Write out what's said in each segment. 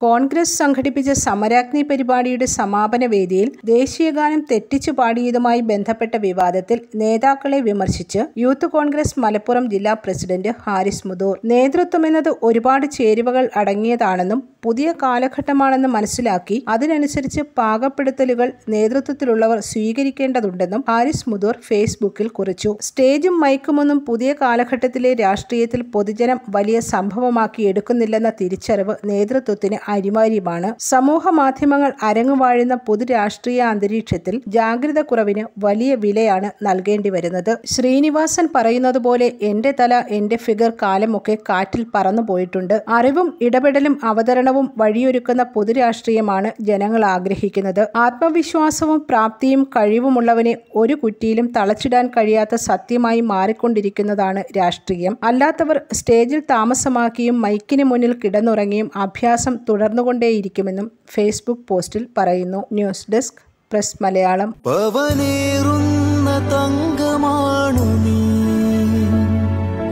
കോൺഗ്രസ് സംഘടിപ്പിച്ച സമരാഗ്നി പരിപാടിയുടെ സമാപന വേദിയിൽ ദേശീയഗാനം തെറ്റിച്ചു പാടിയതുമായി ബന്ധപ്പെട്ട വിവാദത്തിൽ നേതാക്കളെ വിമർശിച്ച് യൂത്ത് കോൺഗ്രസ് മലപ്പുറം ജില്ലാ പ്രസിഡന്റ് ഹാരിസ് മുദൂർ. നേതൃത്വമെന്നത് ഒരുപാട് ചേരുവകൾ അടങ്ങിയതാണെന്നും പുതിയ കാലഘട്ടമാണെന്ന് മനസ്സിലാക്കി അതിനനുസരിച്ച് പാകപ്പെടുത്തലുകൾ നേതൃത്വത്തിലുള്ളവർ സ്വീകരിക്കേണ്ടതുണ്ടെന്നും ഹാരിസ് മുദൂർ ഫേസ്ബുക്കിൽ കുറിച്ചു. സ്റ്റേജും മൈക്കുമൊന്നും പുതിയ കാലഘട്ടത്തിലെ രാഷ്ട്രീയത്തിൽ പൊതുജനം വലിയ സംഭവമാക്കി എടുക്കുന്നില്ലെന്ന തിരിച്ചറിവ് നേതൃത്വത്തിന് അനിവാര്യമാണ് സമൂഹ മാധ്യമങ്ങൾ അരങ്ങുവാഴുന്ന പൊതു രാഷ്ട്രീയ അന്തരീക്ഷത്തിൽ ജാഗ്രത കുറവിന് വലിയ വിലയാണ് നൽകേണ്ടി വരുന്നത്. ശ്രീനിവാസൻ പറയുന്നത് പോലെ എന്റെ തല എന്റെ ഫിഗർ കാലമൊക്കെ കാറ്റിൽ പറന്നു പോയിട്ടുണ്ട്. അറിവും ഇടപെടലും അവതരണവും വഴിയൊരുക്കുന്ന പൊതു രാഷ്ട്രീയമാണ് ജനങ്ങൾ ആഗ്രഹിക്കുന്നത്. ആത്മവിശ്വാസവും പ്രാപ്തിയും കഴിവുമുള്ളവനെ ഒരു കുറ്റിയിലും തളച്ചിടാൻ കഴിയാത്ത സത്യമായി മാറിക്കൊണ്ടിരിക്കുന്നതാണ് രാഷ്ട്രീയം. അല്ലാത്തവർ സ്റ്റേജിൽ താമസമാക്കിയും മൈക്കിന് മുന്നിൽ കിടന്നുറങ്ങിയും അഭ്യാസം തുടർന്നുകൊണ്ടേയിരിക്കുമെന്നും ഫേസ്ബുക്ക് പോസ്റ്റിൽ പറയുന്നു ന്യൂസ് ഡെസ്ക് പ്രസ് മലയാളം രാജകുമാരി തങ്കമാണു നീ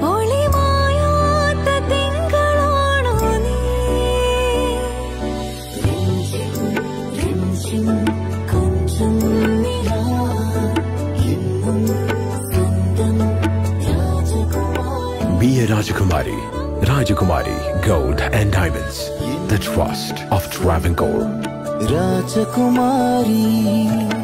രാജകുമാരി Be a Rajakumari. Rajakumari Gold and Diamonds. the trust of Travancore. gold.